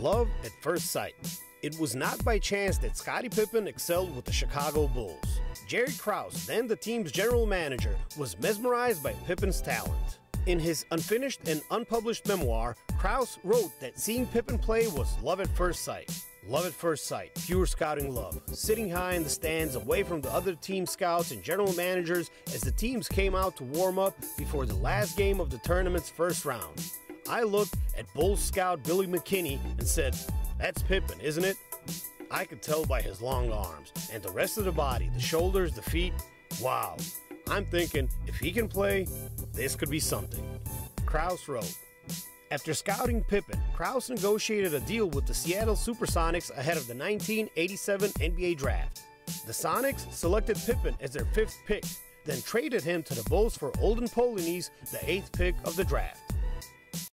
Love at first sight. It was not by chance that Scottie Pippen excelled with the Chicago Bulls. Jerry Krause, then the team's general manager, was mesmerized by Pippen's talent. In his unfinished and unpublished memoir, Krause wrote that seeing Pippen play was love at first sight. Love at first sight, pure scouting love. Sitting high in the stands away from the other team scouts and general managers as the teams came out to warm up before the last game of the tournament's first round. I looked at Bulls scout Billy McKinney and said, That's Pippen, isn't it? I could tell by his long arms and the rest of the body, the shoulders, the feet. Wow. I'm thinking, if he can play, this could be something. Krause wrote, after scouting Pippen, Krause negotiated a deal with the Seattle Supersonics ahead of the 1987 NBA draft. The Sonics selected Pippen as their fifth pick, then traded him to the Bulls for Olden Polynice, the eighth pick of the draft.